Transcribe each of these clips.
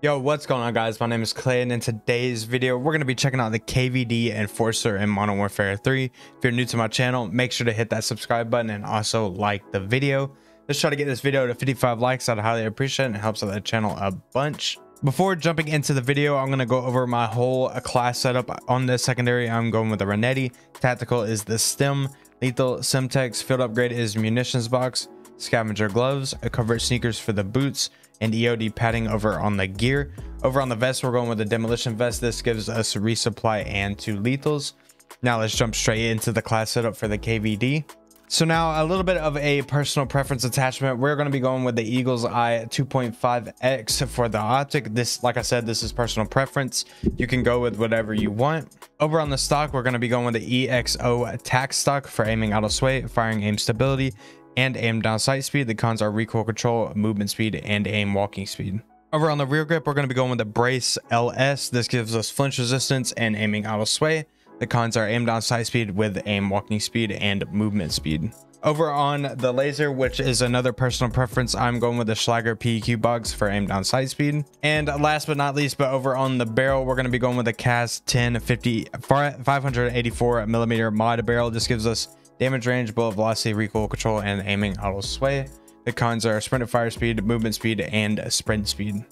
Yo, what's going on guys? My name is Klay and in today's video, we're going to be checking out the KVD Enforcer in Modern Warfare 3. If you're new to my channel, make sure to hit that subscribe button and also like the video. Let's try to get this video to 55 likes. I'd highly appreciate it and it helps out the channel a bunch. Before jumping into the video, I'm going to go over my whole class setup. On the secondary, I'm going with the Renetti. Tactical is the Stim. Lethal Semtex. Field upgrade is Munitions Box. Scavenger Gloves. Covert Sneakers for the boots and EOD padding over on the gear. Over on the vest, we're going with the demolition vest. This gives us resupply and two lethals. Now let's jump straight into the class setup for the KVD. So now a little bit of a personal preference attachment. We're going to be going with the Eagle's Eye 2.5X for the optic. This, like I said, this is personal preference. You can go with whatever you want. Over on the stock, we're going to be going with the EXO tac stock for aiming out of sway, firing aim stability, and aim down sight speed. The cons are recoil control, movement speed, and aim walking speed. Over on the rear grip, we're going to be going with the Brace LS. This gives us flinch resistance and aiming out of sway. The cons are aim down sight speed with aim walking speed and movement speed. Over on the laser, which is another personal preference, I'm going with the Schlager PEQ box for aim down sight speed. And last but not least, but over on the barrel, we're going to be going with the CAS 1050 584 millimeter mod barrel. This gives us damage range, bullet velocity, recoil control, and aiming auto sway. The cons are sprint fire speed, movement speed, and sprint speed.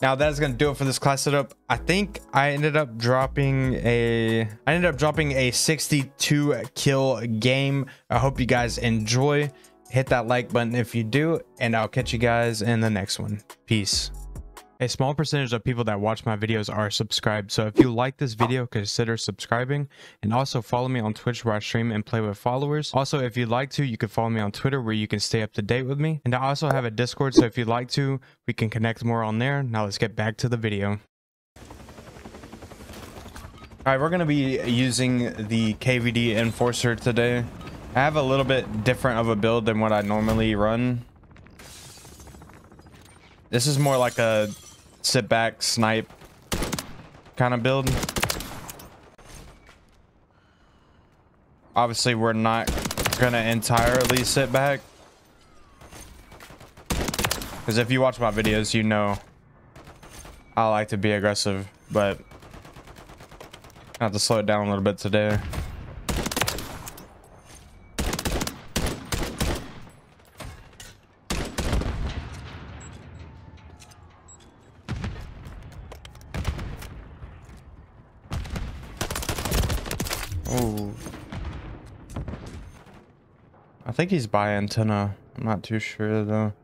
Now that is going to do it for this class setup. I think I ended up dropping a I ended up dropping a 62 kill game. I hope you guys enjoy. Hit that like button if you do, and I'll catch you guys in the next one. Peace. A small percentage of people that watch my videos are subscribed, so if you like this video, consider subscribing, and also follow me on Twitch where I stream and play with followers. Also, if you'd like to, you can follow me on Twitter where you can stay up to date with me, and I also have a Discord, so if you'd like to, we can connect more on there. Now let's get back to the video. Alright, we're going to be using the KVD Enforcer today. I have a little bit different of a build than what I normally run. This is more like a sit back, snipe kind of build. Obviously, we're not going to entirely sit back. Because if you watch my videos, you know I like to be aggressive, but I have to slow it down a little bit today. Think he's by antenna. I'm not too sure though.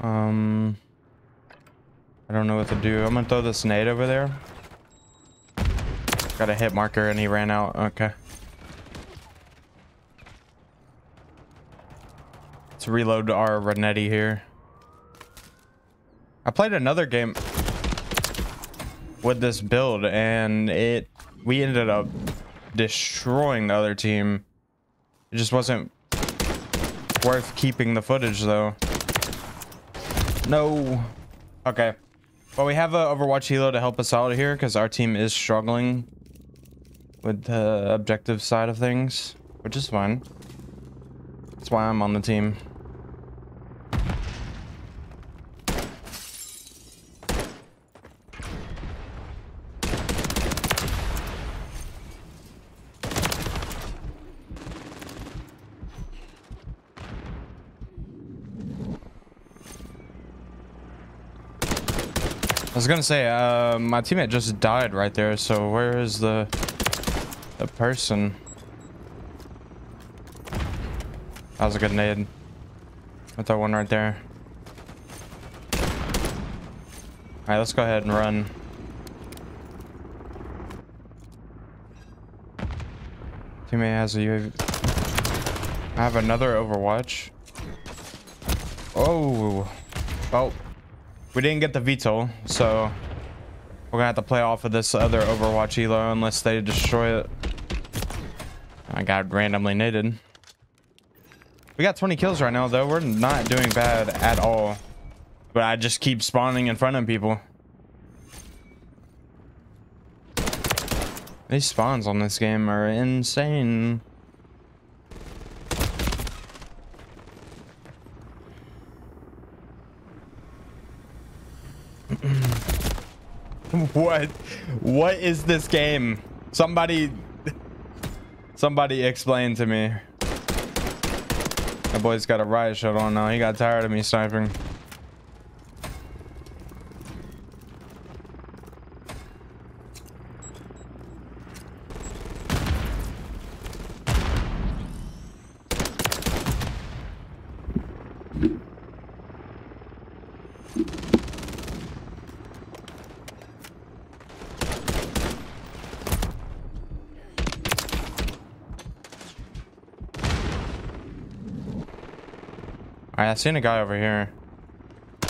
Um, I don't know what to do. I'm gonna throw this nade over there. Got a hit marker and he ran out. Okay. Let's reload our Renetti here. I played another game with this build and it we ended up destroying the other team. It just wasn't worth keeping the footage though. No. Okay. Well, we have a Overwatch helo to help us out here because our team is struggling with the objective side of things, which is fine. That's why I'm on the team. I was gonna say, uh, my teammate just died right there, so where is the the person? That was a good nade. I throw one right there. Alright, let's go ahead and run. Teammate has a UAV. I have another Overwatch. Oh. Oh. We didn't get the veto, so we're gonna have to play off of this other Overwatch helo unless they destroy it. I got randomly naded. We got 20 kills right now, though. We're not doing bad at all. But I just keep spawning in front of people. These spawns on this game are insane. what? What is this game? Somebody, somebody explain to me. That boy's got a riot shirt on now. He got tired of me sniping. I seen a guy over here. I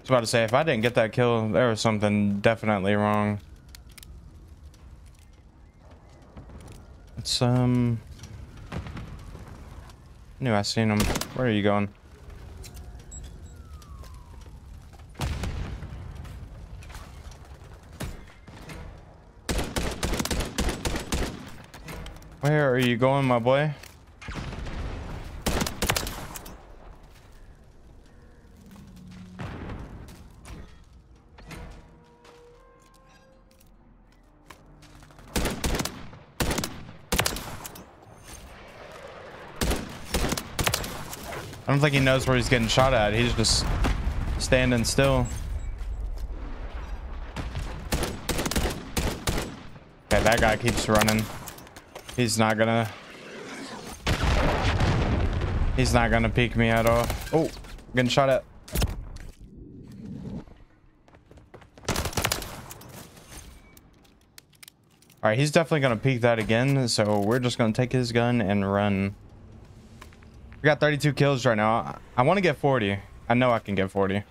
was about to say, if I didn't get that kill, there was something definitely wrong. It's, um... I knew I seen him. Where are you going? Where are you going, my boy? I don't think he knows where he's getting shot at. He's just standing still. Okay, that guy keeps running. He's not gonna... He's not gonna peek me at all. Oh, getting shot at. All right, he's definitely gonna peek that again. So we're just gonna take his gun and run. We got 32 kills right now. I want to get 40. I know I can get 40.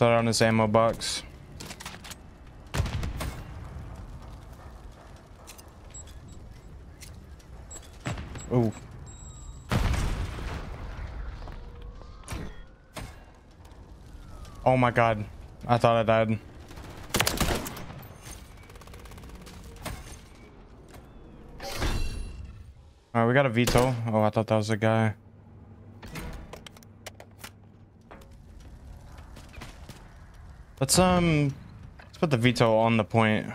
Start on this ammo box. Ooh. Oh my god. I thought I died. Alright, we got a veto. Oh, I thought that was a guy. Let's um let's put the veto on the point.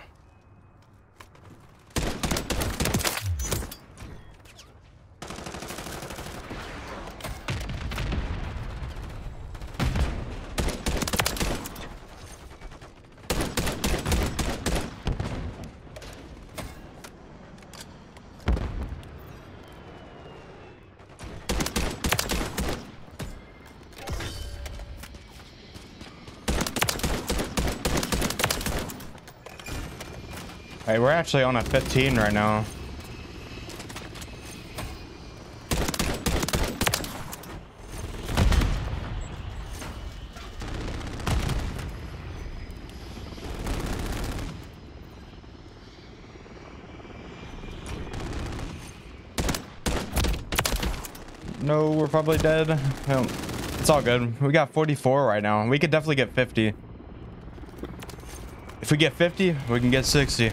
Hey, we're actually on a 15 right now. No, we're probably dead. It's all good. We got 44 right now. We could definitely get 50. If we get 50, we can get 60.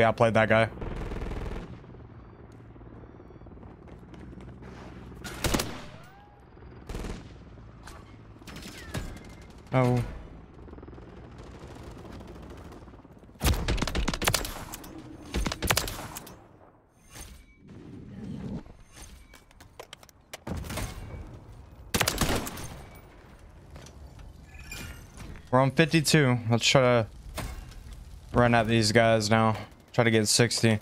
We outplayed that guy. Oh. We're on 52. Let's try to run at these guys now. Try to get 60.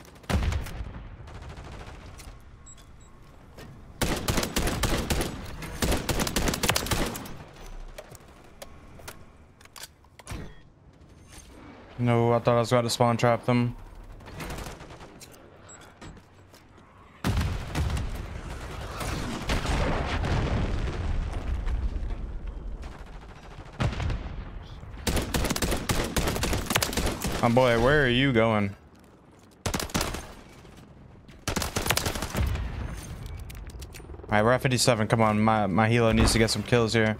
No, I thought I was going to spawn trap them. My boy, where are you going? All right, we're at 57. Come on, my my helo needs to get some kills here.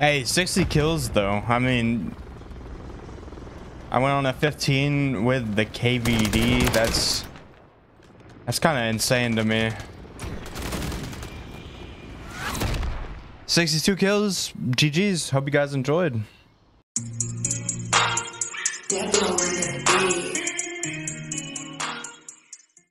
Hey, 60 kills though. I mean, I went on a 15 with the KVD. That's that's kind of insane to me. 62 kills. GG's. Hope you guys enjoyed.